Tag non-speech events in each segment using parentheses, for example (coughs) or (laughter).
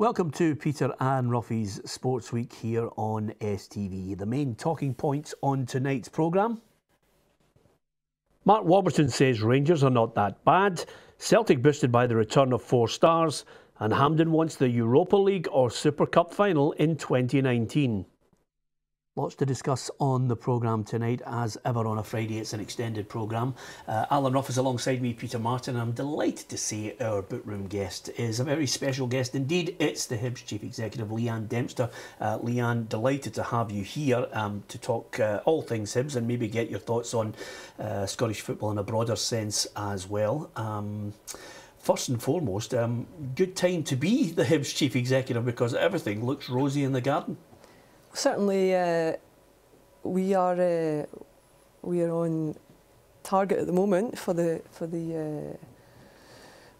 Welcome to Peter and Ruffy's Sports Week here on STV. The main talking points on tonight's programme. Mark Warburton says Rangers are not that bad. Celtic boosted by the return of four stars. And Hampden wants the Europa League or Super Cup final in 2019. Lots to discuss on the programme tonight. As ever on a Friday, it's an extended programme. Uh, Alan Ruff is alongside me, Peter Martin. I'm delighted to say our bookroom guest is a very special guest indeed. It's the Hibs Chief Executive, Leeann Dempster. Uh, Leeann, delighted to have you here um, to talk uh, all things Hibs and maybe get your thoughts on uh, Scottish football in a broader sense as well. Um, first and foremost, um, good time to be the Hibs Chief Executive because everything looks rosy in the garden. Certainly, uh, we are uh, we are on target at the moment for the for the uh,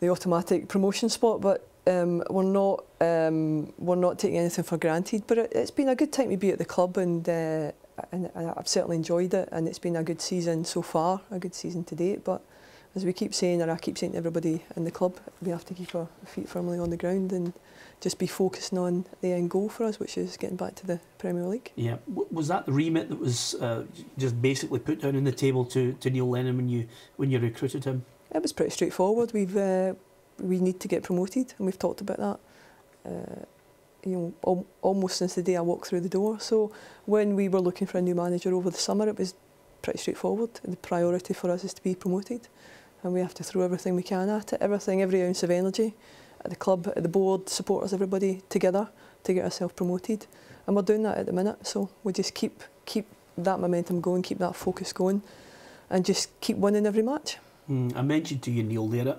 the automatic promotion spot, but um, we're not um, we're not taking anything for granted. But it, has been a good time to be at the club, and, uh, and and I've certainly enjoyed it, and it's been a good season so far, a good season to date. But as we keep saying, or I keep saying to everybody in the club, we have to keep our feet firmly on the ground and just be focusing on the end goal for us, which is getting back to the Premier League. Yeah, was that the remit that was uh, just basically put down on the table to, to Neil Lennon when you when you recruited him? It was pretty straightforward. We've uh, we need to get promoted, and we've talked about that. Uh, you know, al almost since the day I walked through the door. So when we were looking for a new manager over the summer, it was pretty straightforward. The priority for us is to be promoted, and we have to throw everything we can at it, everything, every ounce of energy at the club, at the board, supporters, everybody together to get ourselves promoted. And we're doing that at the minute, so we just keep keep that momentum going, keep that focus going, and just keep winning every match. Mm, I mentioned to you Neil there.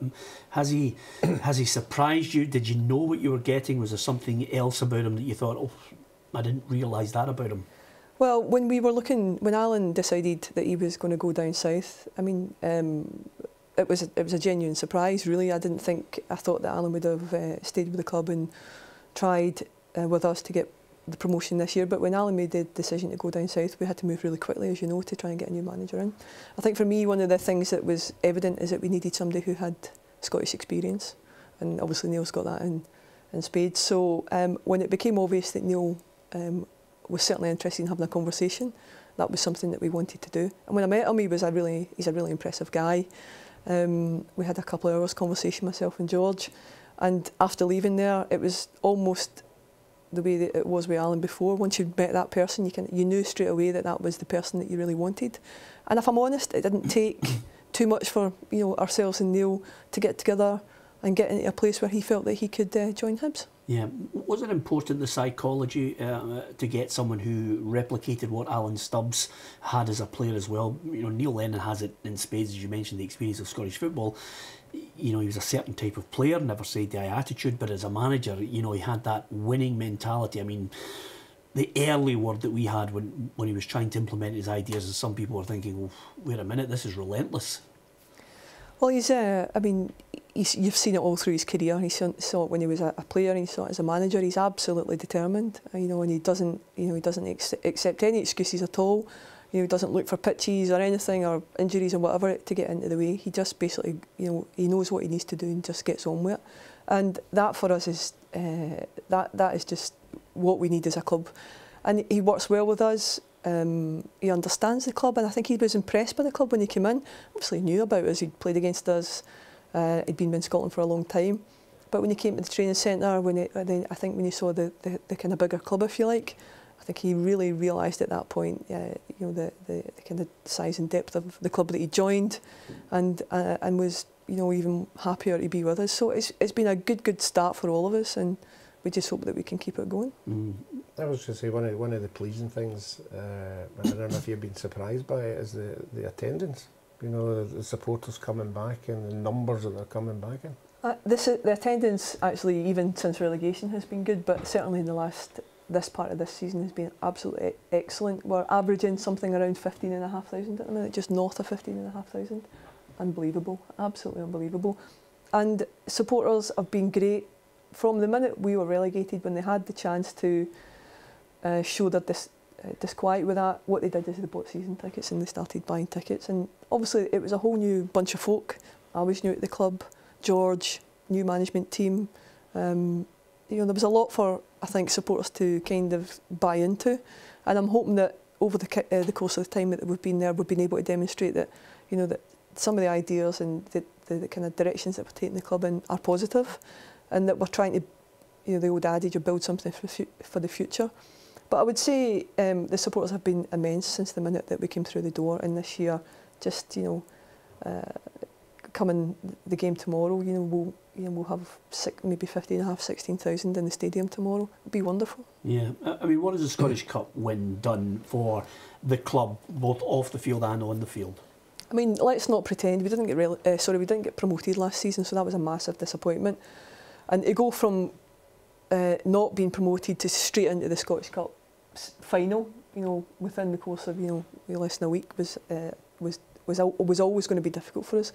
Has he (coughs) has he surprised you? Did you know what you were getting? Was there something else about him that you thought, oh, I didn't realise that about him? Well, when we were looking, when Alan decided that he was going to go down south, I mean, um, it was a, it was a genuine surprise. Really, I didn't think I thought that Alan would have uh, stayed with the club and tried uh, with us to get the promotion this year. But when Alan made the decision to go down south, we had to move really quickly, as you know, to try and get a new manager in. I think for me, one of the things that was evident is that we needed somebody who had Scottish experience, and obviously Neil's got that in in spades. So um, when it became obvious that Neil um, was certainly interested in having a conversation, that was something that we wanted to do. And when I met him, he was a really he's a really impressive guy. Um, we had a couple of hours conversation, myself and George, and after leaving there, it was almost the way that it was with Alan before. Once you'd met that person, you, can, you knew straight away that that was the person that you really wanted. And if I'm honest, it didn't take (coughs) too much for you know ourselves and Neil to get together and get into a place where he felt that he could uh, join Hibs. Yeah, was it important the psychology uh, to get someone who replicated what Alan Stubbs had as a player as well? You know, Neil Lennon has it in spades, as you mentioned, the experience of Scottish football. You know, he was a certain type of player, never said the attitude, but as a manager, you know, he had that winning mentality. I mean, the early word that we had when, when he was trying to implement his ideas, and some people were thinking, well, wait a minute, this is relentless. Well, he's, uh, I mean, he's, you've seen it all through his career. He saw, it when he was a, player, and he saw it as a manager. He's absolutely determined, uh, you know, and he doesn't, you know, he doesn't ex accept any excuses at all. You know, he doesn't look for pitches or anything or injuries or whatever to get into the way. He just basically, you know, he knows what he needs to do and just gets on with it. And that for us is uh, that that is just what we need as a club. And he works well with us. Um, he understands the club, and I think he was impressed by the club when he came in. Obviously, he knew about us. He'd played against us. Uh, he'd been in Scotland for a long time. But when he came to the training centre, when he, then I think when he saw the, the, the kind of bigger club, if you like, I think he really realised at that point, uh, you know, the, the, the kind of size and depth of the club that he joined, and uh, and was you know even happier to be with us. So it's it's been a good good start for all of us, and we just hope that we can keep it going. Mm. I was going to say one of one of the pleasing things. Uh, I don't know if you've been surprised by it is the the attendance. You know, the, the supporters coming back and the numbers that they're coming back in. Uh, this the attendance actually even since relegation has been good, but certainly in the last this part of this season has been absolutely excellent. We're averaging something around fifteen and a half thousand at the minute, just north of fifteen and a half thousand. Unbelievable, absolutely unbelievable. And supporters have been great from the minute we were relegated when they had the chance to uh, show their dis uh, disquiet with that. What they did is they bought season tickets and they started buying tickets. And obviously it was a whole new bunch of folk. I was new at the club, George, new management team. Um, you know there was a lot for I think supporters to kind of buy into, and I'm hoping that over the uh, the course of the time that we've been there, we've been able to demonstrate that you know that some of the ideas and the, the, the kind of directions that we're taking the club in are positive, and that we're trying to, you know, the old adage of build something for, for the future. But I would say um, the supporters have been immense since the minute that we came through the door, and this year, just you know, uh, coming the game tomorrow, you know, we'll you know, we'll have six, maybe 15 and a half, 16,000 in the stadium tomorrow. It'd be wonderful. Yeah, I mean, what has the Scottish Cup win done for the club, both off the field and on the field? I mean, let's not pretend we didn't get uh, sorry we didn't get promoted last season, so that was a massive disappointment. And to go from uh, not being promoted to straight into the Scottish Cup final, you know, within the course of you know less than a week was uh, was was was always going to be difficult for us.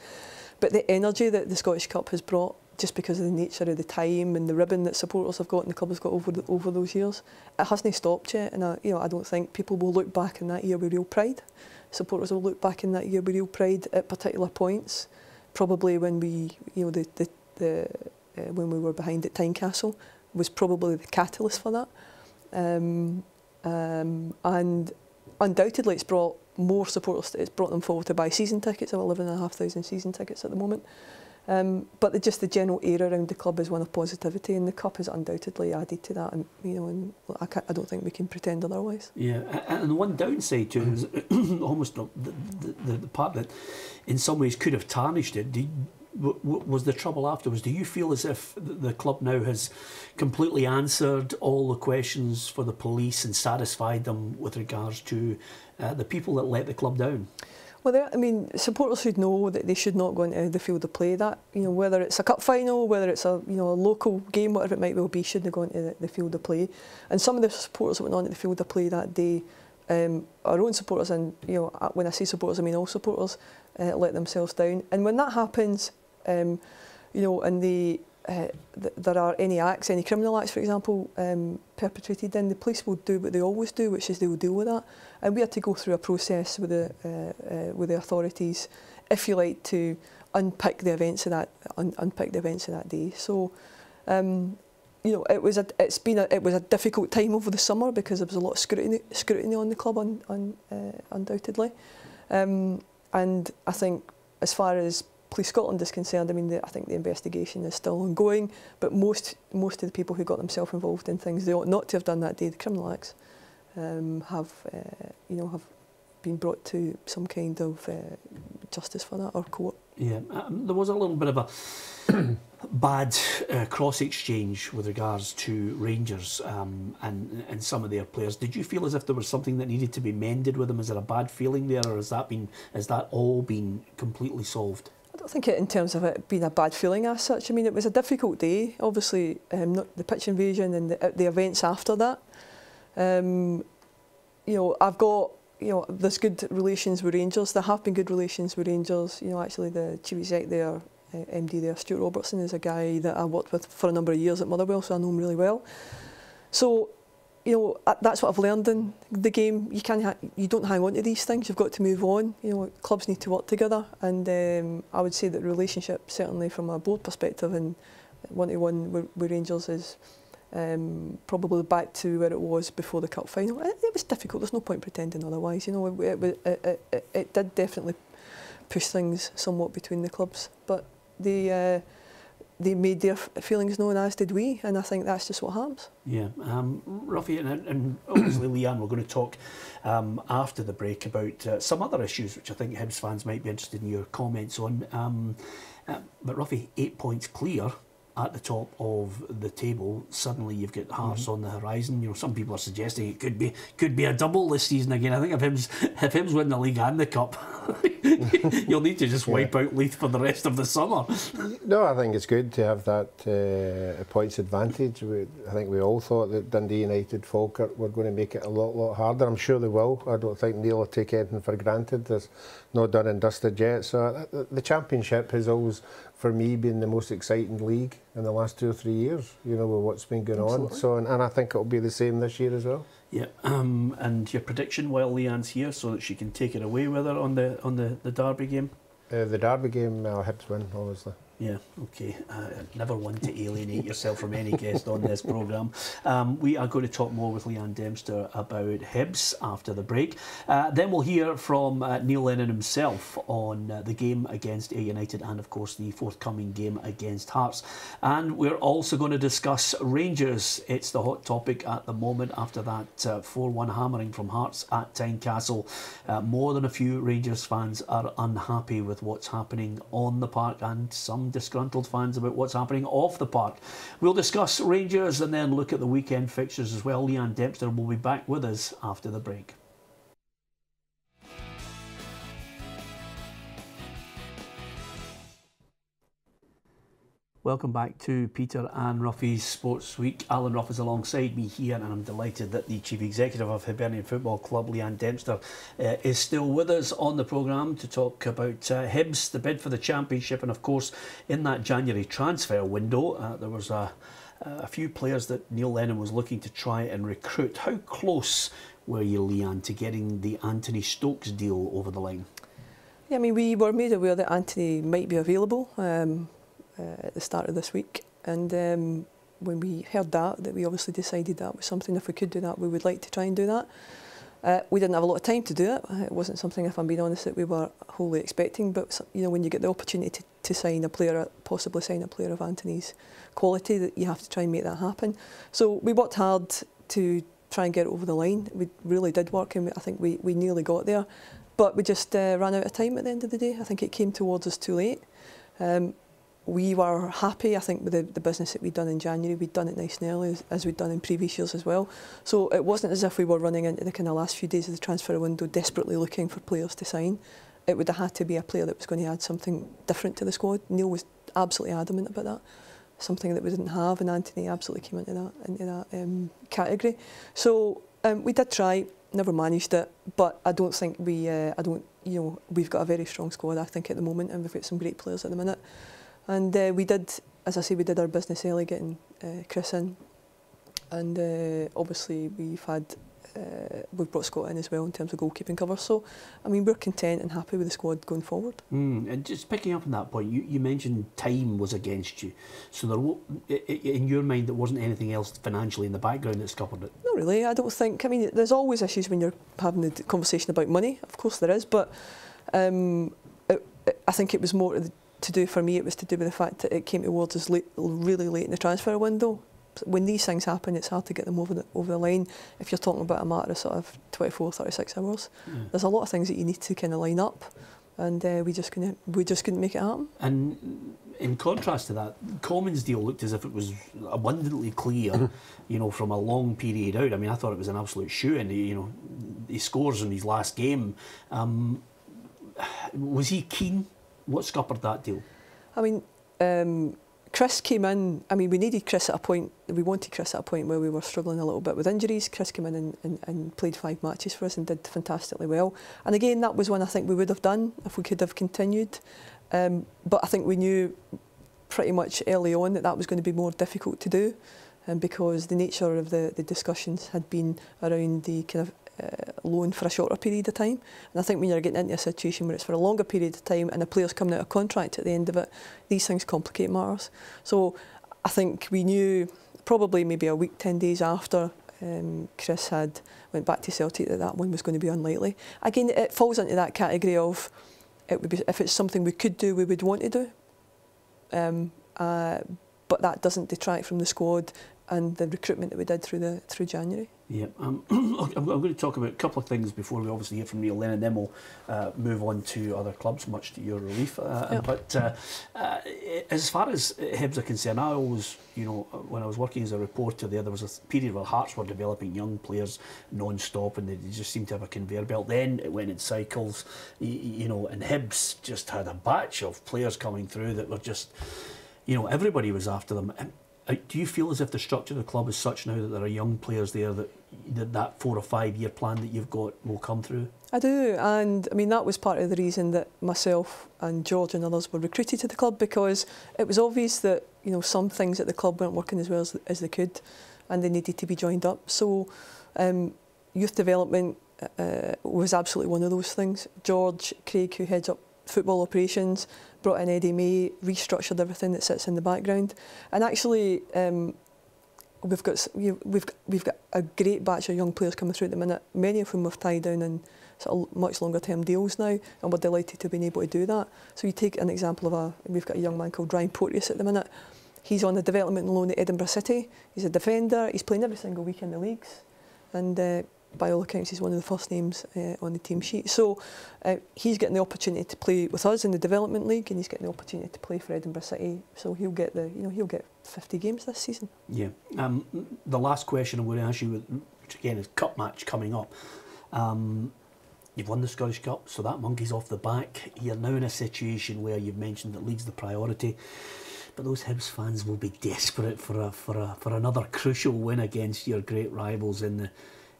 But the energy that the Scottish Cup has brought, just because of the nature of the time and the ribbon that supporters have got and the club has got over the, over those years, it hasn't stopped yet. And I, you know, I don't think people will look back in that year with real pride supporters will look back in that year with real pride at particular points. Probably when we, you know, the, the, the uh, when we were behind at Tynecastle was probably the catalyst for that. Um, Um, and undoubtedly, it's brought more supporters, it's brought them forward to buy season tickets. I've 11,500 season tickets at the moment. Um, but the, just the general air around the club is one of positivity, and the cup has undoubtedly added to that. And you know, and I, I don't think we can pretend otherwise. Yeah, and the one downside to it is mm-hmm. (coughs) almost the, the, the, the part that, in some ways, could have tarnished it. Do you, was the trouble afterwards? Do you feel as if the club now has completely answered all the questions for the police and satisfied them with regards to uh, the people that let the club down? Well, I mean, supporters should know that they should not go into the field to play that. You know, whether it's a cup final, whether it's a you know a local game, whatever it might well be, shouldn't go into the, field to play. And some of the supporters that went on to the field to play that day, um, our own supporters, and you know, uh, when I say supporters, I mean all supporters, uh, let themselves down. And when that happens, um, you know, and the uh, th there are any acts, any criminal acts, for example, um, perpetrated, then the police will do what they always do, which is they will deal with that. And we had to go through a process with the uh, uh, with the authorities, if you like, to unpick the events of that un unpick the events of that day. So. Um, you know, it was a, it's been a, it was a difficult time over the summer because there was a lot of scrutiny, scrutiny on the club, un, un, uh, undoubtedly. Um, and I think as far as Scotland is concerned, I mean, the, I think the investigation is still ongoing, but most most of the people who got themselves involved in things they ought not to have done that day, the criminal acts, um, have uh, you know have been brought to some kind of uh, justice for that or court. Yeah, um, there was a little bit of a (coughs) bad uh, cross exchange with regards to Rangers um, and and some of their players. Did you feel as if there was something that needed to be mended with them? Is there a bad feeling there, or has that been has that all been completely solved? I think it in terms of it being a bad feeling as such, I mean, it was a difficult day. Obviously, um, not the pitch invasion and the, the events after that. Um, you know, I've got, you know, there's good relations with Rangers. There have been good relations with Rangers. You know, actually the chief exec there, uh, MD there, Stuart Robertson, is a guy that I worked with for a number of years at Motherwell, so I know him really well. So you know, that's what I've learned in the game. You can't, you don't hang on to these things. You've got to move on. You know, clubs need to work together, and um, I would say that relationship, certainly from a board perspective, and one to one with, with Rangers is um, probably back to where it was before the cup final. It, it was difficult. There's no point pretending otherwise. You know, it, it, it, it, it did definitely push things somewhat between the clubs, but the. Uh, they made their feelings known, as did we, and I think that's just what happens. Yeah, um, Ruffy and, and obviously Leanne, we're going to talk um, after the break about uh, some other issues which I think Hibs fans might be interested in your comments on. Um, uh, but Ruffy, eight points clear at the top of the table, suddenly you've got Hearts mm-hmm. on the horizon. You know, some people are suggesting it could be could be a double this season again. I think if Hibs if Hibs win the league and the cup, (laughs) you'll need to just wipe yeah. out Leith for the rest of the summer. (laughs) No, I think it's good to have that uh, points advantage. We, I think we all thought that Dundee United, Falkirk were going to make it a lot lot harder. I'm sure they will. I don't think Neil will take anything for granted. There's no done and dusted yet. So uh, the championship has always for me been the most exciting league in the last two or three years, you know, with what's been going Absolutely. on. So, and, and I think it'll be the same this year as well. Yeah, um, and your prediction while Leeann's here, so that she can take it away with her on the on the, the Derby game. Uh, the Derby game, I uh, Hibs win, obviously. Yeah, okay. Uh, never one to alienate yourself from any guest on this programme. Um, we are going to talk more with Leeann Dempster about Hibs after the break. Uh, then we'll hear from uh, Neil Lennon himself on uh, the game against Ayr United and, of course, the forthcoming game against Hearts. And we're also going to discuss Rangers. It's the hot topic at the moment after that 4 uh, 1 hammering from Hearts at Tynecastle. Uh, more than a few Rangers fans are unhappy with what's happening on the park and some disgruntled fans about what's happening off the park. We'll discuss Rangers and then look at the weekend fixtures as well. Leeann Dempster will be back with us after the break. Welcome back to Peter and Ruffy's Sports Week. Alan Ruff is alongside me here, and I'm delighted that the Chief Executive of Hibernian Football Club, Leeann Dempster, uh, is still with us on the programme to talk about uh, Hibs, the bid for the Championship, and of course, in that January transfer window, uh, there was a, a few players that Neil Lennon was looking to try and recruit. How close were you, Leeann, to getting the Anthony Stokes deal over the line? Yeah, I mean, we were made aware that Anthony might be available. Um, uh, at the start of this week. And um, when we heard that, that we obviously decided that was something, if we could do that, we would like to try and do that. Uh, we didn't have a lot of time to do it. It wasn't something, if I'm being honest, that we were wholly expecting. But you know, when you get the opportunity to, to sign a player, possibly sign a player of Anthony's quality, that you have to try and make that happen. So we worked hard to try and get it over the line. We really did work, and I think we, we nearly got there. But we just uh, ran out of time at the end of the day. I think it came towards us too late. Um, we were happy, I think, with the, the business that we'd done in January. We'd done it nice and early, as, as we'd done in previous years as well. So it wasn't as if we were running into the kind of last few days of the transfer window desperately looking for players to sign. It would have had to be a player that was going to add something different to the squad. Neil was absolutely adamant about that. Something that we didn't have, and Anthony absolutely came into that into that um, category. So um, we did try, never managed it, but I don't think we, uh, I don't, you know, we've got a very strong squad, I think, at the moment, and we've got some great players at the minute. And uh, we did, as I say, we did our business early getting uh, Chris in. And uh, obviously we've had, uh, we've brought Scott in as well in terms of goalkeeping cover. So, I mean, we're content and happy with the squad going forward. Mm, and just picking up on that point, you, you mentioned time was against you. So there, in your mind, there wasn't anything else financially in the background that scuppered it? Not really. I don't think, I mean, there's always issues when you're having the conversation about money. Of course there is. But um, it, it, I think it was more to do for me, it was to do with the fact that it came towards us late, really late in the transfer window. When these things happen, it's hard to get them over the, over the line. If you're talking about a matter of sort of 24, 36 hours, mm. there's a lot of things that you need to kind of line up, and uh, we just couldn't, we just couldn't make it happen. And in contrast to that, Commons deal looked as if it was abundantly clear, mm-hmm. you know, from a long period out. I mean, I thought it was an absolute shoe, and you know, he scores in his last game. Um, was he keen what scuppered that deal? I mean, um, Kris came in. I mean, we needed Kris at a point. We wanted Kris at a point where we were struggling a little bit with injuries. Kris came in and, and, and played five matches for us and did fantastically well. And again, that was one I think we would have done if we could have continued. Um, but I think we knew pretty much early on that that was going to be more difficult to do, um, because the nature of the, the discussions had been around the kind of uh, loan for a shorter period of time. And I think when you're getting into a situation where it's for a longer period of time and a player's coming out of contract at the end of it, these things complicate matters. So I think we knew probably maybe a week, 10 days after um, Chris had went back to Celtic that that one was going to be unlikely. Again, it falls into that category of it would be if it's something we could do, we would want to do. Um, uh, but that doesn't detract from the squad and the recruitment that we did through the through January. Yeah, um, (clears throat) I'm, going to talk about a couple of things before we obviously hear from Neil Lennon, then we'll uh, move on to other clubs, much to your relief. Uh, yeah. But uh, uh, as far as Hibs are concerned, I always, you know, when I was working as a reporter there, there was a period where Hearts were developing young players non-stop and they just seemed to have a conveyor belt. Then it went in cycles, you, you know, and Hibs just had a batch of players coming through that were just, you know, everybody was after them. And uh, do you feel as if the structure of the club is such now that there are young players there that that, that four or five year plan that you've got will come through? I do, and I mean that was part of the reason that myself and George and others were recruited to the club because it was obvious that you know some things at the club weren't working as well as, as they could, and they needed to be joined up. So, um, youth development uh, was absolutely one of those things. George Craig, who heads up football operations, brought in Eddie May, restructured everything that sits in the background, and actually. Um, we've got we've we've got a great batch of young players coming through at the minute. Many of whom have tied down in sort of much longer term deals now, and we're delighted to be able to do that. So you take an example of a we've got a young man called Ryan Porteous at the minute. He's on a development loan at Edinburgh City. He's a defender. He's playing every single week in the leagues, and uh, by all accounts, he's one of the first names uh, on the team sheet. So uh, he's getting the opportunity to play with us in the development league, and he's getting the opportunity to play for Edinburgh City. So he'll get the you know he'll get 50 games this season. Yeah. Um, the last question I'm going to ask you, which again is cup match coming up. Um, you've won the Scottish Cup, so that monkey's off the back. You're now in a situation where you've mentioned that league's the priority but those Hibs fans will be desperate for a for a for another crucial win against your great rivals in the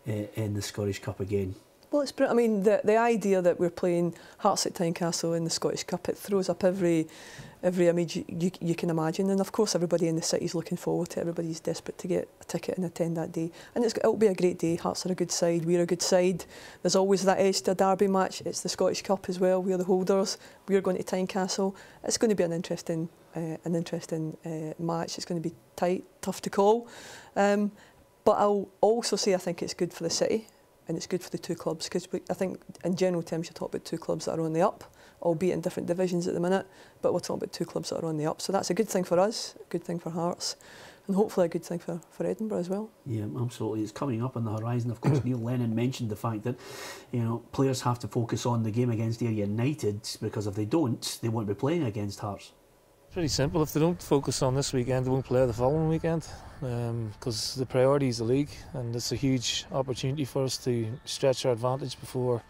in the Scottish Cup again. Well, it's I mean the the idea that we're playing Hearts at Tynecastle in the Scottish Cup it throws up every every image you, you, can imagine, and of course everybody in the city's looking forward to. it. Everybody's desperate to get a ticket and attend that day, and it's it'll be a great day. Hearts are a good side, we're a good side. There's always that edge to a derby match. It's the Scottish Cup as well. We're the holders. We're going to Tynecastle. It's going to be an interesting uh, an interesting uh, match. It's going to be tight, tough to call. Um, but I'll also say I think it's good for the city and it's good for the two clubs because I think in general terms you talk about two clubs that are on the up, albeit in different divisions at the minute, but we're talking about two clubs that are on the up. So that's a good thing for us, a good thing for Hearts, and hopefully a good thing for, for Edinburgh as well. Yeah, absolutely. It's coming up on the horizon. Of course, (coughs) Neil Lennon mentioned the fact that you know players have to focus on the game against Ayr United because if they don't, they won't be playing against Hearts. Pretty simple. If they don't focus on this weekend, they won't play the following weekend because um, the priority is the league, and it's a huge opportunity for us to stretch our advantage before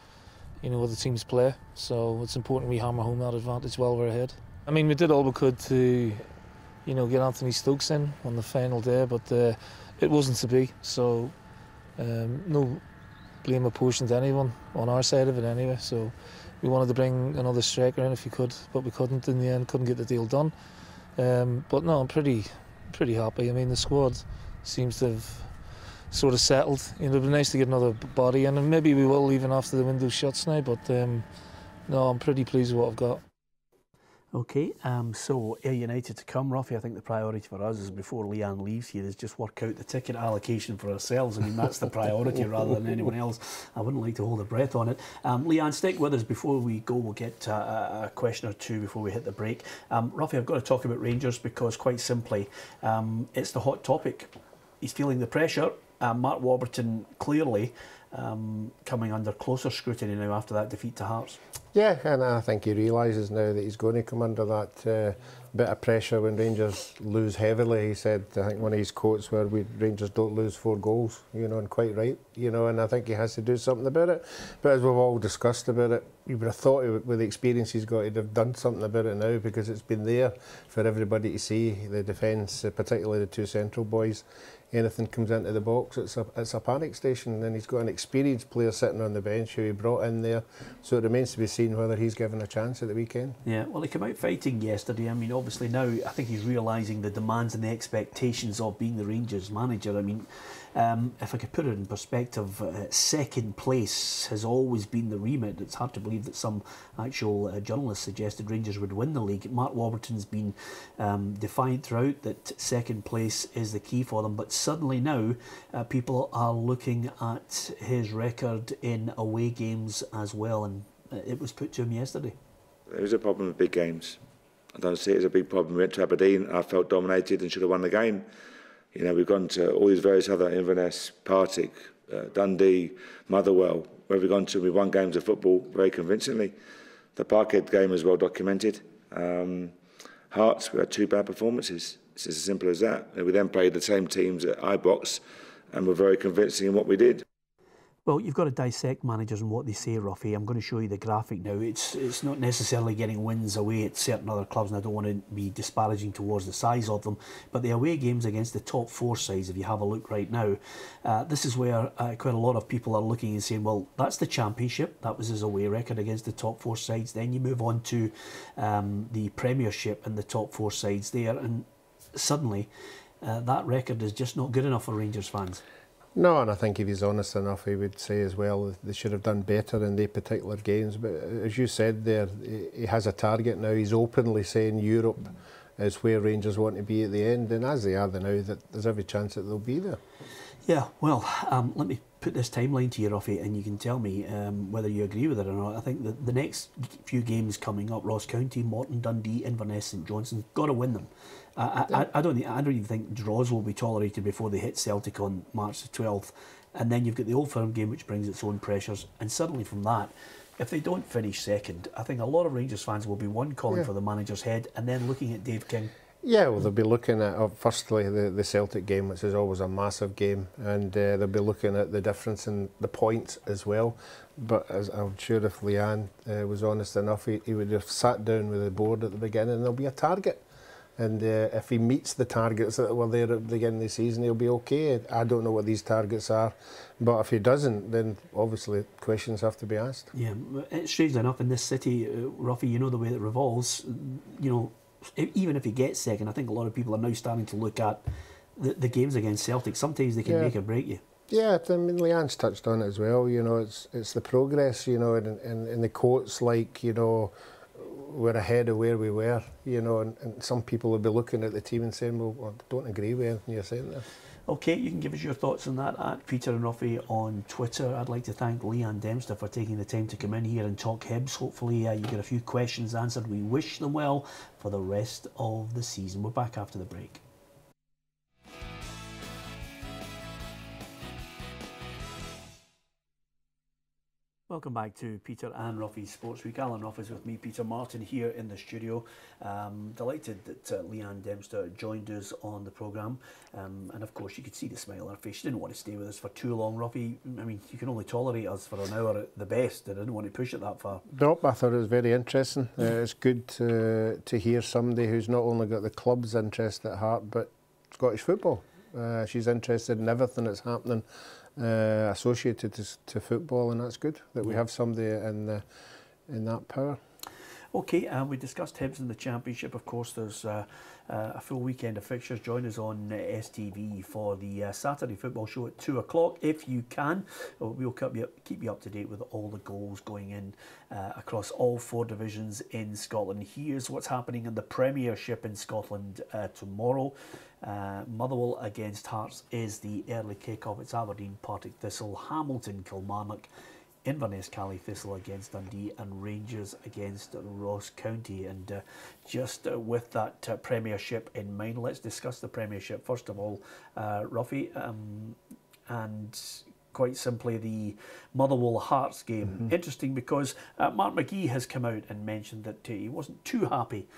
you know other teams play. So it's important we hammer home that advantage while we're ahead. I mean, we did all we could to you know get Anthony Stokes in on the final day, but uh, it wasn't to be. So um, no blame apportioned to anyone on our side of it anyway. So we wanted to bring another striker in if we could, but we couldn't in the end. Couldn't get the deal done. Um, but no, I'm pretty pretty happy. I mean, the squad seems to have sort of settled. You know, it'd be nice to get another body in, and maybe we will even after the window shuts now. But um, no, I'm pretty pleased with what I've got. Okay, um, so Ayr United to come, Ruffy. I think the priority for us is before Leeann leaves here is just work out the ticket allocation for ourselves. I mean, that's the priority (laughs) rather than anyone else. I wouldn't like to hold a breath on it. Um, Leeann, stick with us before we go. We'll get uh, a question or two before we hit the break. Um, Ruffy, I've got to talk about Rangers because, quite simply, um, it's the hot topic. He's feeling the pressure. Uh, Mark Warburton clearly um, coming under closer scrutiny now after that defeat to Hearts. Yeah, and I think he realises now that he's going to come under that uh, bit of pressure when Rangers lose heavily. He said, I think one of his quotes where "We Rangers don't lose four goals," you know, and quite right, you know, and I think he has to do something about it. But as we've all discussed about it, you would have thought with the experience he's got, he'd have done something about it now because it's been there for everybody to see. The defence, particularly the two central boys, anything comes into the box, it's a, it's a panic station. And then he's got an experienced player sitting on the bench who he brought in there. So it remains to be seen whether he's given a chance at the weekend. Yeah, well, he came out fighting yesterday. I mean, obviously now I think he's realising the demands and the expectations of being the Rangers manager. I mean, um, if I could put it in perspective, uh, second place has always been the remit. It's hard to believe that some actual uh, journalists suggested Rangers would win the league. Mark Warburton's been um, defiant throughout that second place is the key for them, but suddenly now uh, people are looking at his record in away games as well, and uh, it was put to him yesterday. There is a problem with big games. I don't see it as a big problem. We went to Aberdeen, I felt dominated and should have won the game. You know, we've gone to all these various other Inverness, Partick, uh, Dundee, Motherwell, where we've gone to. We've won games of football very convincingly. The Parkhead game is well documented. Um, Hearts, we had two bad performances. It's as simple as that. And we then played the same teams at Ibrox and were very convincing in what we did. Well, you've got to dissect managers and what they say, Ruffy. I'm going to show you the graphic now. It's it's not necessarily getting wins away at certain other clubs, and I don't want to be disparaging towards the size of them. But the away games against the top four sides, if you have a look right now, uh, this is where uh, quite a lot of people are looking and saying, well, that's the championship. That was his away record against the top four sides. Then you move on to um, the Premiership and the top four sides there, and suddenly uh, that record is just not good enough for Rangers fans. No, and I think if he's honest enough, he would say as well they should have done better in their particular games. But as you said there, he has a target now. He's openly saying Europe is where Rangers want to be at the end, and as they are now, that there's every chance that they'll be there. Yeah, well, um, let me put this timeline to you, Ruffy, and you can tell me um, whether you agree with it or not. I think that the next few games coming up, Ross County, Morton, Dundee, Inverness, St Johnstone, got to win them. I, I, I, don't, I don't even think draws will be tolerated before they hit Celtic on March the 12th. And then you've got the Old Firm game, which brings its own pressures. And suddenly from that, if they don't finish second, I think a lot of Rangers fans will be one calling yeah. for the manager's head and then looking at Dave King yeah, well, they'll be looking at uh, firstly the, the Celtic game, which is always a massive game, and uh, they'll be looking at the difference in the points as well. But as I'm sure if Leeann uh, was honest enough, he, he would have sat down with the board at the beginning. and There'll be a target, and uh, if he meets the targets that were there at the beginning of the season, he'll be okay. I don't know what these targets are, but if he doesn't, then obviously questions have to be asked. Yeah, it's strange enough in this city, uh, Ruffy. You know the way it revolves. You know even if he gets second, I think a lot of people are now starting to look at the, the games against Celtic. Sometimes they can yeah. make or break you. Yeah, I mean, Leeann's touched on it as well. You know, it's it's the progress. You know, and in, in the quotes like you know, we're ahead of where we were. You know, and, and some people will be looking at the team and saying, well, I don't agree with anything you're saying there. Okay, you can give us your thoughts on that at Peter and Ruffy on Twitter. I'd like to thank Leeann Dempster for taking the time to come in here and talk Hibs. Hopefully, uh, you get a few questions answered. We wish them well for the rest of the season. We're back after the break. Welcome back to Peter and Ruffy's Sports Week. Alan Ruff is with me, Peter Martin, here in the studio. Um, delighted that uh, Leeann Dempster joined us on the programme. Um, and of course, you could see the smile on her face. She didn't want to stay with us for too long, Ruffy. I mean, you can only tolerate us for an hour at the best. I didn't want to push it that far. Nope, I thought it was very interesting. uh, it's good to, to hear somebody who's not only got the club's interest at heart, but Scottish football. Uh, she's interested in everything that's happening uh, associated to, to, football, and that's good that we have somebody in the, in that power. Okay, um, we discussed Hibs in the Championship. Of course, there's uh, uh, a full weekend of fixtures. Join us on uh, STV for the uh, Saturday football show at 2 o'clock if you can. We'll keep you, keep you up to date with all the goals going in uh, across all four divisions in Scotland. Here's what's happening in the Premiership in Scotland uh, tomorrow. Uh, Motherwell against Hearts is the early kick-off. It's Aberdeen, Partick Thistle, Hamilton, Kilmarnock, Inverness, Caley Thistle against Dundee, and Rangers against Ross County. And uh, just uh, with that uh, Premiership in mind, let's discuss the Premiership. First of all, uh, Ruffy, um, and quite simply the Motherwell Hearts game. Mm-hmm. Interesting because uh, Mark McGhee has come out and mentioned that uh, he wasn't too happy.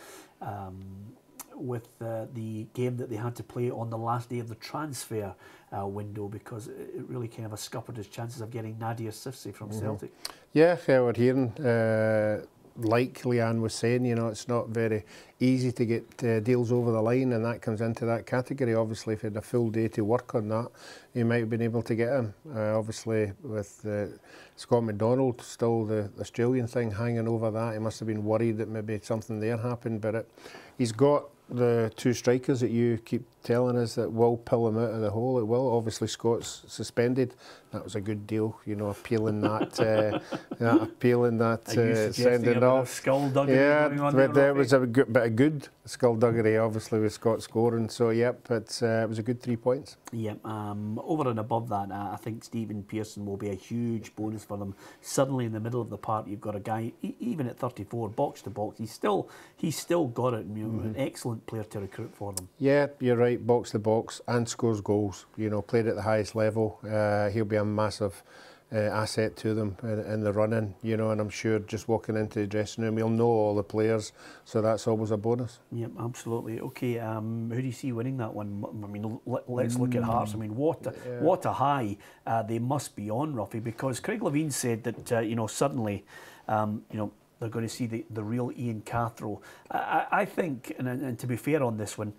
Um, with uh, the game that they had to play on the last day of the transfer uh, window because it really kind of scuppered his chances of getting Nadir Çiftçi from mm-hmm. Celtic. Yeah, yeah, we're hearing, uh, like Leeann was saying, you know, it's not very easy to get uh, deals over the line, and that comes into that category. Obviously, if he had a full day to work on that, he might have been able to get him. Uh, obviously, with uh, Scott McDonald still the Australian thing hanging over that, he must have been worried that maybe something there happened, but it, he's got the two strikers that you keep telling us that will pull him out of the hole. It will. Obviously, Scott's suspended. That was a good deal, you know, appealing that, uh, (laughs) that appealing that, uh, sending off. Skullduggery yeah, but there was a good, bit of good skullduggery, obviously, with Scott scoring. So, yep, but, uh, it was a good three points. Yep. Um, over and above that, uh, I think Stephen Pearson will be a huge bonus for them. Suddenly, in the middle of the park, you've got a guy, even at 34, box to box, he's still he's still got it. You know, mm-hmm. An excellent player to recruit for them. Yeah, you're right. Box to box and scores goals. You know, played at the highest level. Uh, he'll be a massive uh, asset to them in, in, the running, you know, and I'm sure just walking into the dressing room, he'll know all the players, so that's always a bonus. Yep, absolutely. Okay, um, who do you see winning that one? I mean, let, us look at Hearts. I mean, what a, yeah. what a high uh, they must be on, Ruffy, because Craig Levein said that, uh, you know, suddenly, um, you know, they're going to see the, the real Ian Cathro. I, I think, and, and to be fair on this one,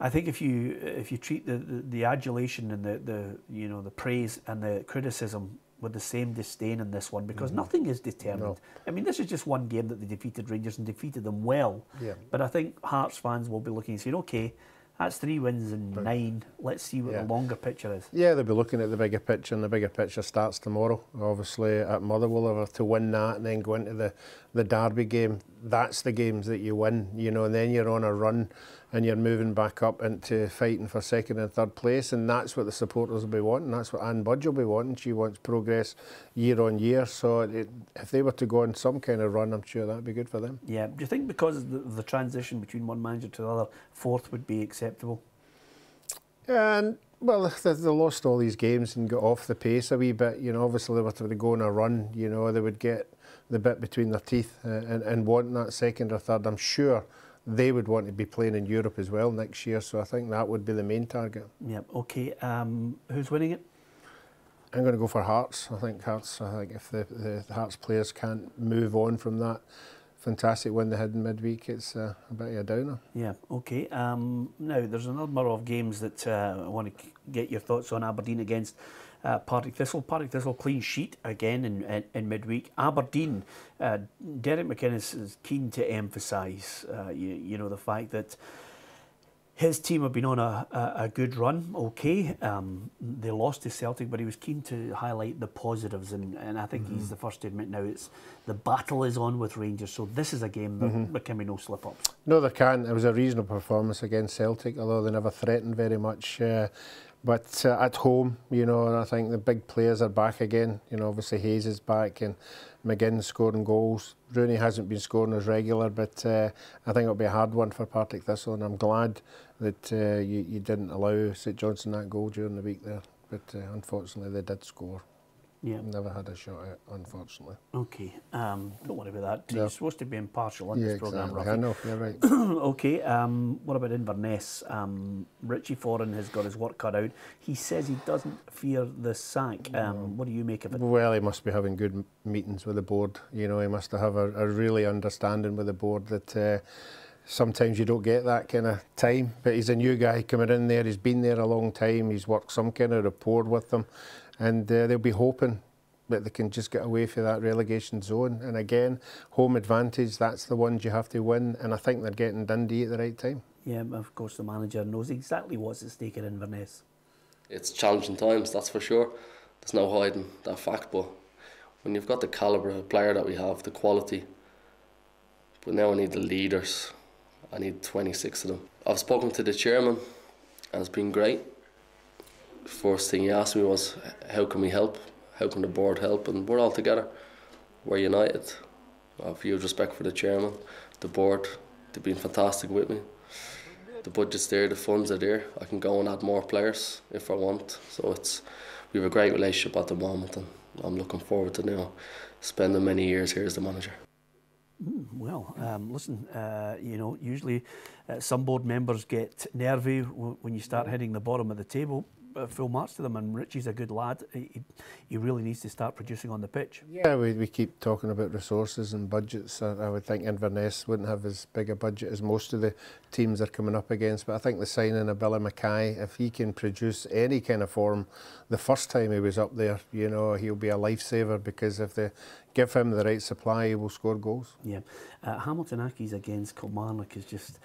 I think if you if you treat the, the, the, adulation and the, the you know the praise and the criticism with the same disdain in this one because mm-hmm. nothing is determined. No. I mean, this is just one game that they defeated Rangers and defeated them well. Yeah. But I think Hearts fans will be looking and saying, okay, That's three wins and nine. Let's see what Yeah. the longer picture is. Yeah, they'll be looking at the bigger picture, and the bigger picture starts tomorrow. Obviously, at Motherwell, to win that and then go into the, the Derby game, that's the games that you win, you know, and then you're on a run and you're moving back up into fighting for second and third place, and that's what the supporters will be wanting. That's what Anne Budge will be wanting. She wants progress year on year. So it, if they were to go on some kind of run, I'm sure that'd be good for them. Yeah. Do you think because of the, the transition between one manager to the other, fourth would be acceptable? And well, they, they lost all these games and got off the pace a wee bit. You know, obviously, they were to go on a run, you know, they would get the bit between their teeth uh, and, and want that second or third. I'm sure they would want to be playing in Europe as well next year. So I think that would be the main target. Yeah. Okay. Um, who's winning it? I'm going to go for Hearts. I think Hearts. I think if the, the Hearts players can't move on from that fantastic win they had in midweek, it's uh, a bit of a downer. Yeah, okay. Um, now, there's a number of games that uh, I want to get your thoughts on. Aberdeen against uh, Partick Thistle. Partick Thistle clean sheet again in, in, in midweek. Aberdeen, uh, Derek McInnes is keen to emphasise, uh, you, you know, the fact that his team have been on a, a, a good run, okay. Um, they lost to Celtic, but he was keen to highlight the positives, and, and I think he's the first to admit now it's the battle is on with Rangers, so this is a game that there can be no slip ups. No, there can't. It was a reasonable performance against Celtic, although they never threatened very much. Uh, but uh, at home, you know, and I think the big players are back again. You know, obviously Hayes is back and McGinn scoring goals. Rooney hasn't been scoring as regular, but uh, I think it'll be a hard one for Partick Thistle, and I'm glad that uh, you, you didn't allow St Johnstone that goal during the week there. But uh, unfortunately, they did score. Yeah. Never had a shot at, unfortunately. Okay. Um, don't worry about that. No. You're supposed to be impartial on yeah, this programme, exactly. I know, you're right. (coughs) okay. Um, what about Inverness? Um, Richie Foran has got his work cut out. He says he doesn't fear the sack. Um, what do you make of it? Well, he must be having good meetings with the board. You know, he must have a, a really understanding with the board that uh, sometimes you don't get that kind of time. But he's a new guy coming in there. He's been there a long time. He's worked some kind of rapport with them, and uh, they'll be hoping that they can just get away from that relegation zone. And again, home advantage. That's the ones you have to win. And I think they're getting Dundee at the right time. Yeah, of course, the manager knows exactly what's at stake at Inverness. it's challenging times, that's for sure. There's no hiding that fact, but when you've got the calibre of player that we have, the quality, but now we need the leaders. I need 26 of them. I've spoken to the chairman, and it's been great. First thing he asked me was, "How can we help? How can the board help?" And we're all together. We're united. I have huge respect for the chairman, the board. They've been fantastic with me the budget's there, the funds are there. I can go and add more players if I want. So it's we have a great relationship at the moment, and I'm looking forward to now spending many years here as the manager. Well, um, listen, uh, you know, usually uh, some board members get nervy when you start hitting the bottom of the table. Uh, full marks to them, and Richie's a good lad. He, he really needs to start producing on the pitch. Yeah, we, we keep talking about resources and budgets. I, I would think Inverness wouldn't have as big a budget as most of the teams they're coming up against. But I think the signing of Billy Mackay, if he can produce any kind of form, the first time he was up there, you know, he'll be a lifesaver because if they give him the right supply, he will score goals. Yeah, uh, Hamilton Accies against Kilmarnock is just.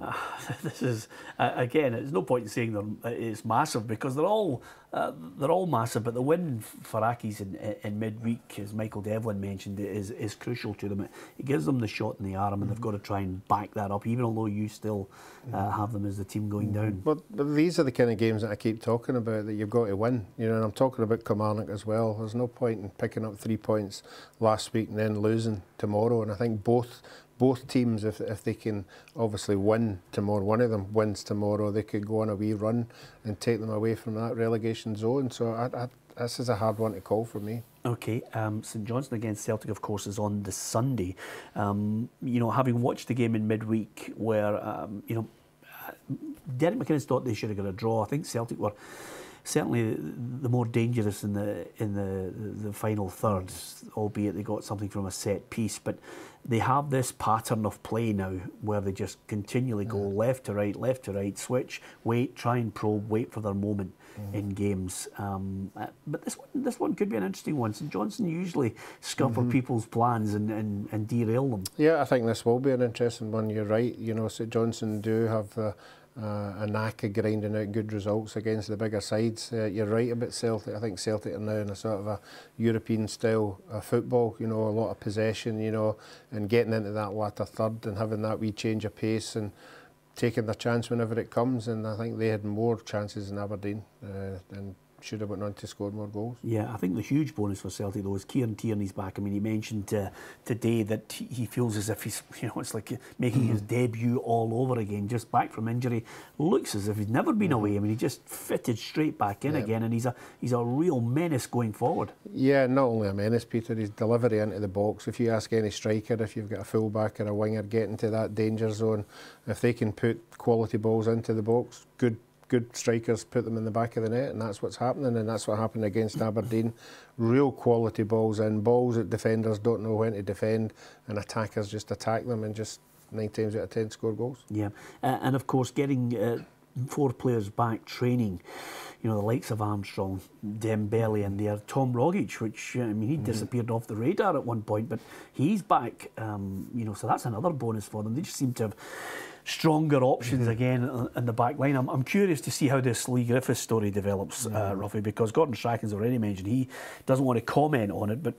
Uh, (laughs) this is uh, again. There's no point in saying it's massive because they're all uh, they're all massive. But the win for Accies in, in midweek, as Michael Devlin mentioned, is is crucial to them. It, it gives them the shot in the arm, and they've got to try and back that up. Even although you still uh, have them as the team going down. But, but these are the kind of games that I keep talking about that you've got to win. You know, and I'm talking about Kilmarnock as well. There's no point in picking up three points last week and then losing tomorrow. And I think both both teams, if if they can obviously win tomorrow, one of them wins tomorrow, they could go on a wee run and take them away from that relegation zone. So I, I, this is a hard one to call for me. Okay, um, St Johnstone against Celtic, of course, is on the Sunday. Um, you know, having watched the game in midweek, where um, you know Derek McInnes thought they should have got a draw. I think Celtic were certainly the more dangerous in the in the the final thirds, albeit they got something from a set piece. But they have this pattern of play now where they just continually go left to right, left to right, switch, wait, try and probe, wait for their moment in games. Um, uh, but this one, this one could be an interesting one. St Johnstone usually scupper people's plans and, and, and derail them. Yeah, I think this will be an interesting one. You're right. You know, St Johnstone do have uh, uh, a knack of grinding out good results against the bigger sides. Uh, you're right about Celtic. I think Celtic are now in a sort of a European style football. You know, a lot of possession. You know, and getting into that latter third and having that wee change of pace and taking their chance whenever it comes. And I think they had more chances than Aberdeen. Uh, and should have went on to score more goals. Yeah, I think the huge bonus for Celtic though is Kieran Tierney's back. I mean, he mentioned uh, today that he feels as if he's, (laughs) you know, it's like making mm his debut all over again, just back from injury. Looks as if he's never been mm away. I mean, he just fitted straight back in yeah. again, and he's a he's a real menace going forward. Yeah, not only a menace, Peter. His delivery into the box. If you ask any striker, if you've got a fullback or a winger getting to that danger zone, if they can put quality balls into the box, good good strikers put them in the back of the net, and that's what's happening, and that's what happened against Aberdeen. Real quality balls in, balls that defenders don't know when to defend, and attackers just attack them and just nine times out of ten score goals. Yeah, uh, and of course getting uh, four players back training. You know, the likes of Armstrong, Dembele, and there, Tom Rogic, which, uh, I mean, he mm. disappeared off the radar at one point, but he's back, um, you know, so that's another bonus for them. They just seem to have stronger options mm-hmm. again in the back line. I'm, I'm curious to see how this Leigh Griffiths story develops, mm-hmm. uh, Ruffy, because Gordon Strachan's already mentioned he doesn't want to comment on it, but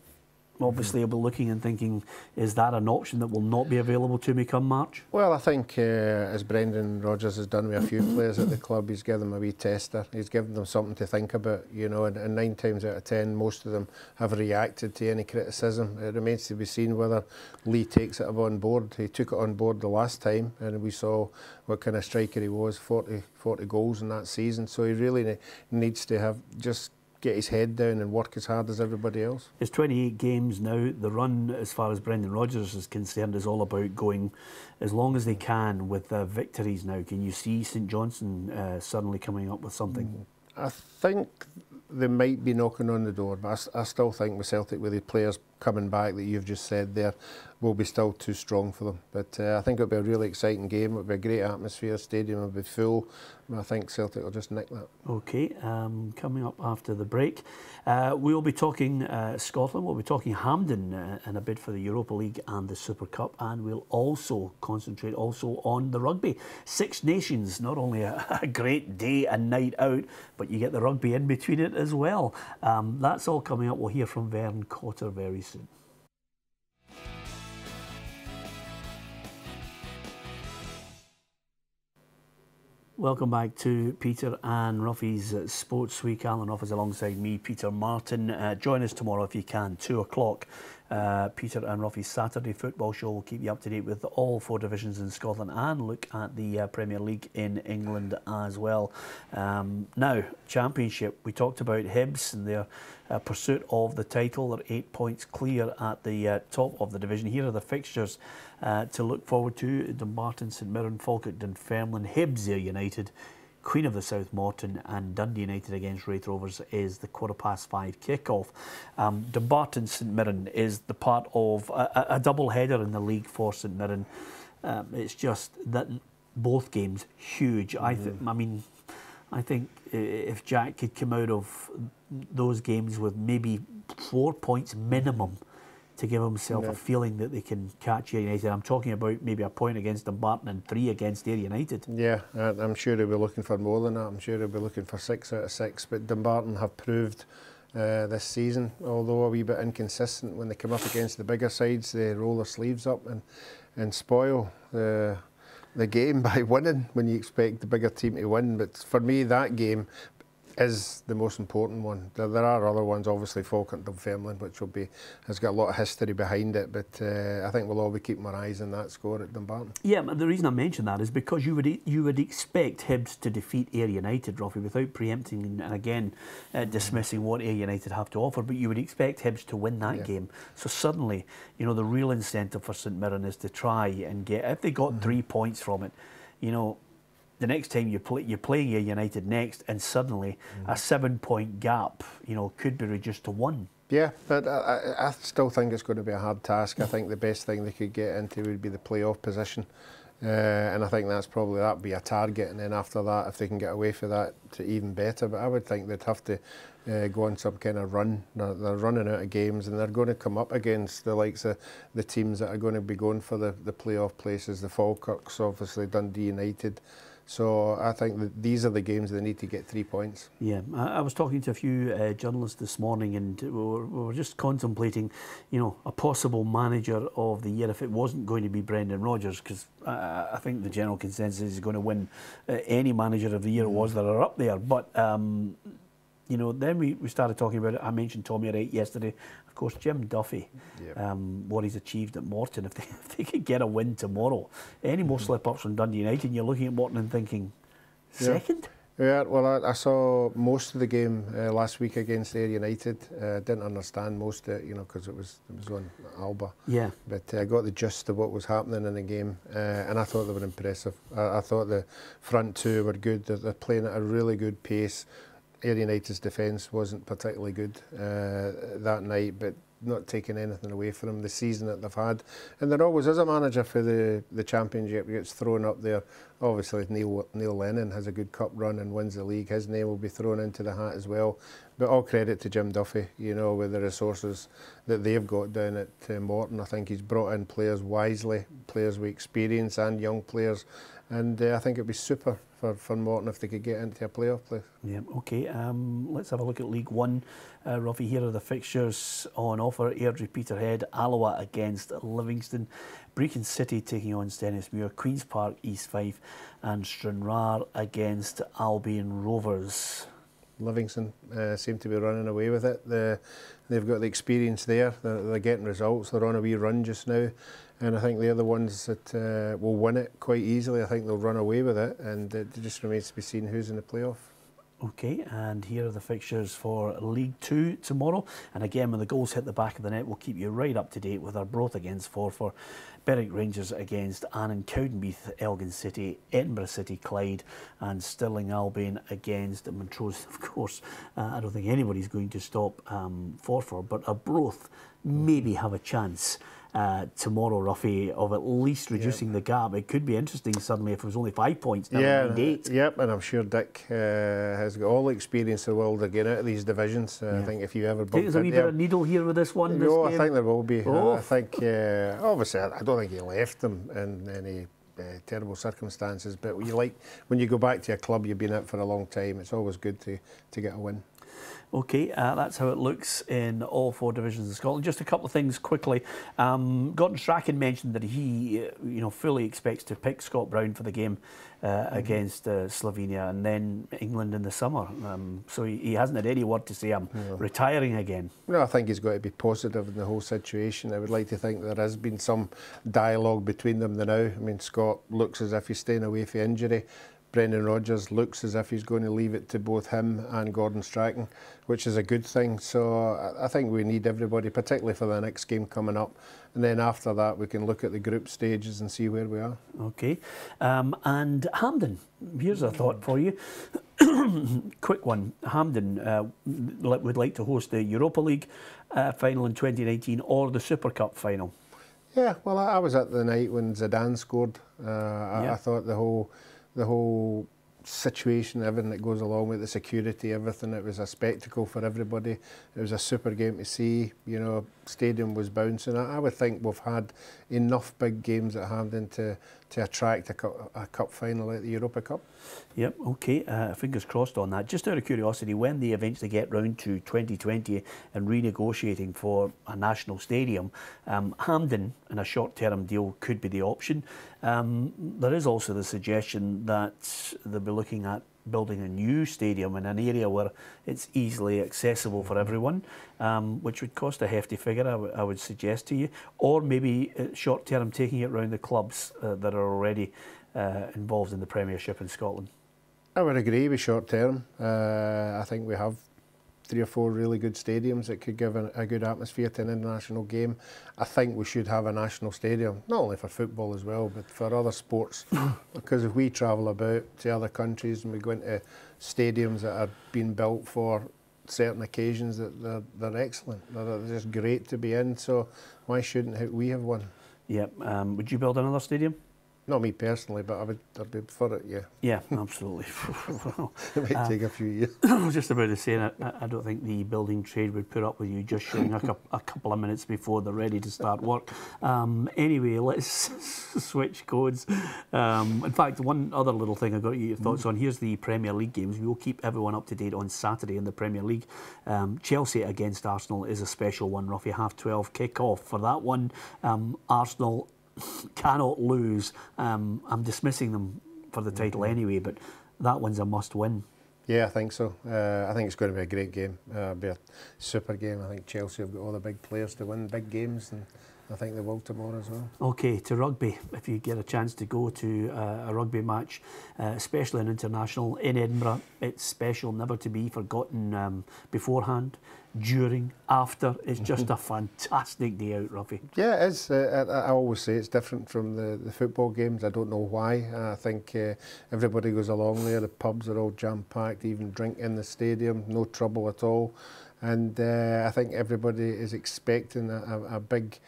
obviously. I'll be looking and thinking, is that an option that will not be available to me come March? Well, I think uh, as Brendan Rodgers has done with a few (coughs) players at the club, he's given them a wee tester. He's given them something to think about, you know, and, and nine times out of ten, most of them have reacted to any criticism. It remains to be seen whether Leigh takes it on board. He took it on board the last time, and we saw what kind of striker he was 40, 40 goals in that season. So he really needs to have just get his head down and work as hard as everybody else. It's 28 games now. The run, as far as Brendan Rodgers is concerned, is all about going as long as they can with uh, victories now. Can you see St Johnstone uh, suddenly coming up with something? I think they might be knocking on the door, but I, I still think with Celtic, with the players coming back that you've just said there, will be still too strong for them. But uh, I think it'll be a really exciting game. It'll be a great atmosphere. Stadium will be full. I think Celtic will just nick that. Okay, um, coming up after the break, uh, we'll be talking uh, Scotland. We'll be talking Hampden uh, in a bid for the Europa League and the Super Cup, and we'll also concentrate also on the rugby. Six Nations, not only a, (laughs) a great day and night out, but you get the rugby in between it as well. Um, that's all coming up. We'll hear from Vern Cotter very soon. próximo. Welcome back to Peter and Ruffy's Sports Week. Alan Ruff is alongside me, Peter Martin. Uh, join us tomorrow if you can, 2 o'clock. Uh, Peter and Ruffy's Saturday football show will keep you up to date with all four divisions in Scotland and look at the uh, Premier League in England as well. Um, now, Championship, we talked about Hibs and their uh, pursuit of the title. They're eight points clear at the uh, top of the division. Here are the fixtures uh, to look forward to. Dumbarton, St Mirren, Falkirk, Dunfermline, Hibs United, Queen of the South Morton and Dundee United against Raith Rovers is the quarter past five kick-off. Um, Dumbarton St Mirren is the part of a, a double header in the league for St Mirren. Um, it's just that both games huge. Mm -hmm. I, mm-hmm. I mean, I think if Jack could come out of those games with maybe four points minimum to give himself yeah. a feeling that they can catch United. I'm talking about maybe a point against Dumbarton and three against Ayr United. Yeah, I'm sure he'll be looking for more than that. I'm sure he'll be looking for six out of six. But Dumbarton have proved uh, this season, although a wee bit inconsistent when they come up against the bigger sides, they roll their sleeves up and, and spoil the the game (laughs) by winning when you expect the bigger team to win. But for me, that game is the most important one. There, there are other ones, obviously Falkirk Dunfermline, which will be has got a lot of history behind it. But uh, I think we'll all be keeping our eyes on that score at Dumbarton. Yeah, but the reason I mention that is because you would you would expect Hibs to defeat Ayr United, Ruffy, without preempting and again uh, dismissing what Ayr United have to offer. But you would expect Hibs to win that yeah. game. So suddenly, you know, the real incentive for St Mirren is to try and get if they got mm -hmm. three points from it, you know the next time you play, you're playing United next, and suddenly mm. a seven-point gap, you know, could be reduced to one. Yeah, but I, I still think it's going to be a hard task. I think the best thing they could get into would be the playoff position. Uh, and I think that's probably that would be a target, and then after that, if they can get away for that, to even better. But I would think they'd have to uh, go on some kind of run. They're, they're, running out of games, and they're going to come up against the likes of the teams that are going to be going for the, the playoff places. The Falkirks, obviously Dundee United, So I think that these are the games they need to get three points. Yeah, I, I was talking to a few uh, journalists this morning, and we were, we were just contemplating, you know, a possible manager of the year if it wasn't going to be Brendan Rodgers, because I, I think the general consensus is going to win uh, any manager of the year was that are up there. But um, you know, then we, we started talking about it. I mentioned Tommy Wright yesterday. Of course, Jim Duffy, Yep. um, what he's achieved at Morton. (laughs) If they, if they could get a win tomorrow, any more slip ups from Dundee United, and you're looking at Morton and thinking, Yeah. second? Yeah, well, I, I saw most of the game uh, last week against Ayr United. Uh, didn't understand most of it, you know, because it was it was on Alba. Yeah. But uh, I got the gist of what was happening in the game, uh, and I thought they were impressive. I, I thought the front two were good. They're, they're playing at a really good pace. Ayr United's defence wasn't particularly good uh, that night, but not taking anything away from them. The season that they've had, and there always is a manager for the the championship gets thrown up there. Obviously, Neil Neil Lennon has a good cup run and wins the league. His name will be thrown into the hat as well. But all credit to Jim Duffy, you know, with the resources that they've got down at uh, Morton. I think he's brought in players wisely, players with experience and young players. And uh, I think it'd be super for, for Morton if they could get into a playoff place. Yeah, okay. Um, let's have a look at League One. Uh, Ruffy, here are the fixtures on offer. Airdrie Peterhead, Alloa against Livingston, Brechin City taking on Stenhousemuir, Queen's Park East Fife, and Stranraer against Albion Rovers. Livingston uh, seem to be running away with it. The, they've got the experience there. They're, they're getting results. They're on a wee run just now, and I think they're the ones that uh, will win it quite easily. I think they'll run away with it, and it just remains to be seen who's in the playoff. Okay, and here are the fixtures for League Two tomorrow. And again, when the goals hit the back of the net, we'll keep you right up to date with Arbroath against Forfar, Berwick Rangers against Annan, Cowdenbeath, Elgin City, Edinburgh City, Clyde, and Stirling Albion against Montrose. (laughs) Of course, uh, I don't think anybody's going to stop um, Forfar, but Arbroath maybe have a chance. Uh, tomorrow, Ruffy, of at least reducing the gap. It could be interesting suddenly if it was only five points now yeah, eight. yep, and I'm sure Dick uh, has got all the experience in the world of getting out of these divisions. Uh, I think if you ever bump there's a wee bit of needle here with this one. This No, I think there will be. Oh. I think, uh, obviously, I I don't think he left them in any uh, terrible circumstances. But you like when you go back to a club you've been at for a long time, it's always good to, to get a win. Okay, uh, that's how it looks in all four divisions of Scotland. Just a couple of things quickly. Um, Gordon Strachan mentioned that he, uh, you know, fully expects to pick Scott Brown for the game uh, against uh, Slovenia and then England in the summer. Um, so he, he hasn't had any word to say I'm retiring again. No, I think he's got to be positive in the whole situation. I would like to think there has been some dialogue between them now. I mean, Scott looks as if he's staying away for injury. Brendan Rodgers looks as if he's going to leave it to both him and Gordon Strachan, which is a good thing. So I- think we need everybody, particularly for the next game coming up. And then after that, we can look at the group stages and see where we are. Okay, um, and Hampden, Here's a thought for you. (coughs) Quick one. Hampden uh, would like to host the Europa League uh, final in 2019 or the Super Cup final. Yeah, well, I, I was at the night when Zidane scored. Uh, I, Yeah. I thought the whole, the whole situation, everything that goes along with the security, everything. It was a spectacle for everybody. It was a super game to see. You know, stadium was bouncing. I, I would think we've had enough big games at Hampden to to attract a cup, a cup final at the Europa Cup. Yep, okay, uh, fingers crossed on that. Just out of curiosity, when they eventually get round to 2020 and renegotiating for a national stadium, um, Hampden in a short term deal could be the option. Um, there is also the suggestion that they'll be looking at building a new stadium in an area where it's easily accessible for everyone, um, which would cost a hefty figure, I, would suggest to you. Or maybe uh, short term taking it round the clubs uh, that are already uh, involved in the Premiership in Scotland. I would agree with short term. Uh, I think we have three or four really good stadiums that could give a, a good atmosphere to an international game. I think we should have a national stadium, not only for football as well, but for other sports. (coughs) because if we travel about to other countries and we go into stadiums that are being built for certain occasions, that they're, they're excellent. They're, they're just great to be in. So why shouldn't we have one? Yep. Um, would you build another stadium? Not me personally, but I would I'd be for it. Yeah. Yeah, (laughs) absolutely. (laughs) it might Uh, take a few years. I was (laughs) just about to say that I don't think the building trade would put up with you just showing a, a couple of minutes before they're ready to start work. Um, anyway, let's switch codes. Um, in fact, one other little thing I got your thoughts on. Here's the Premier League games. We will keep everyone up to date on Saturday in the Premier League. Um, Chelsea against Arsenal is a special one. Roughly half twelve kick off for that one. Um, Arsenal cannot lose. Um, I'm dismissing them for the title anyway, but that one's a must win. Yeah, I think so. Uh, I think it's going to be a great game. Uh, it'll be a super game. I think Chelsea have got all the big players to win big games, and I think they will tomorrow as well. Okay, to rugby. If you get a chance to go to uh, a rugby match, uh, especially an international in Edinburgh, it's special, never to be forgotten um, beforehand, during, after. It's just a fantastic day out, Ruffy. Yeah, it is. Uh, I, I always say it's different from the, the football games. I don't know why. I think uh, everybody goes along there. The pubs are all jam packed, even drink in the stadium, no trouble at all. And uh, I think everybody is expecting a, a, a big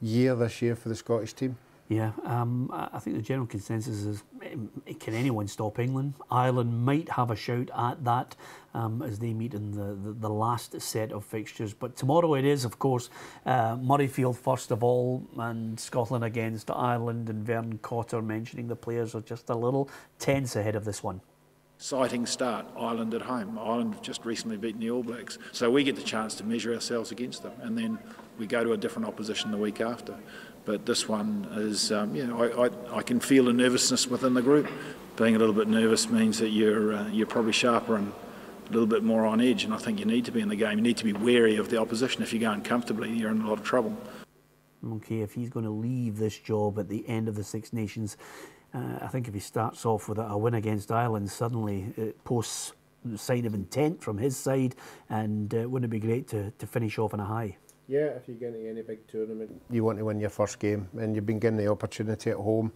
year this year for the Scottish team. Yeah, um, I think the general consensus is um, can anyone stop England? Ireland might have a shout at that um, as they meet in the, the, the last set of fixtures. But tomorrow it is, of course, uh, Murrayfield first of all, and Scotland against Ireland, and Vern Cotter mentioning the players are just a little tense ahead of this one. Exciting start, Ireland at home. Ireland have just recently beaten the All Blacks. So we get the chance to measure ourselves against them, and then we go to a different opposition the week after. But this one is, um, you know, I, I, I can feel a nervousness within the group. Being a little bit nervous means that you're, uh, you're probably sharper and a little bit more on edge, and I think you need to be in the game. You need to be wary of the opposition. If you're going comfortably, you're in a lot of trouble. Okay, if he's going to leave this job at the end of the Six Nations, uh, I think if he starts off with a win against Ireland, suddenly it posts the sign of intent from his side, and uh, wouldn't it be great to, to finish off on a high? Yeah, if you get into any big tournament, you want to win your first game, and you've been given the opportunity at home.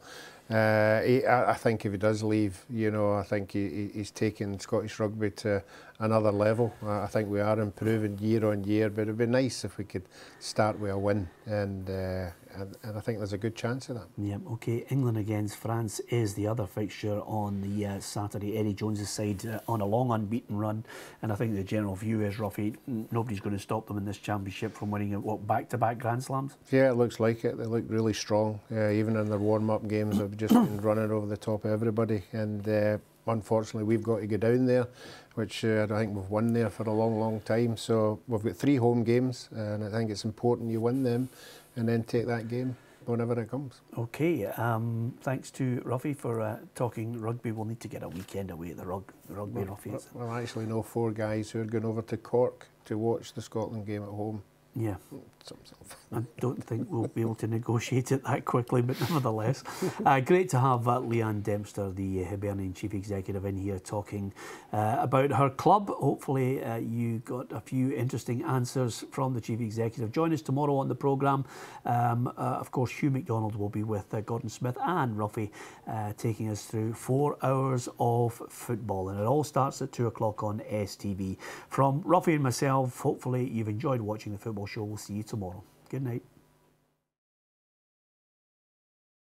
Uh, he, I, I think if he does leave, you know, I think he, he- he's taking Scottish rugby to another level. Uh, I think we are improving year on year, but it'd be nice if we could start with a win, and uh, and, and I think there's a good chance of that. Yeah, okay. England against France is the other fixture on the uh, Saturday. Eddie Jones's side uh, on a long unbeaten run, and I think the general view is, Ruffy, nobody's going to stop them in this championship from winning uh, what back-to-back Grand Slams. Yeah, it looks like it. They look really strong. Even in their warm-up games, they've just (coughs) been running over the top of everybody. And uh, unfortunately, we've got to go down there, which uh, I think we've won there for a long, long time. So we've got three home games, and I think it's important you win them, and then take that game whenever it comes. Okay, um, thanks to Ruffy for uh, talking rugby. We'll need to get a weekend away at the, rug, the rugby, Ruffy. Well, I actually know four guys who are going over to Cork to watch the Scotland game at home. Yeah, Some sort of- I don't think we'll be able to negotiate it that quickly, but nevertheless, uh, great to have uh, Leeann Dempster, the uh, Hibernian Chief Executive, in here talking uh, about her club. Hopefully, uh, you got a few interesting answers from the Chief Executive. Join us tomorrow on the programme. Um, uh, of course, Hugh McDonald will be with uh, Gordon Smith and Ruffy uh, taking us through four hours of football, and it all starts at two o'clock on STV. From Ruffy and myself, hopefully, you've enjoyed watching the football show. We'll see you tomorrow. Good night.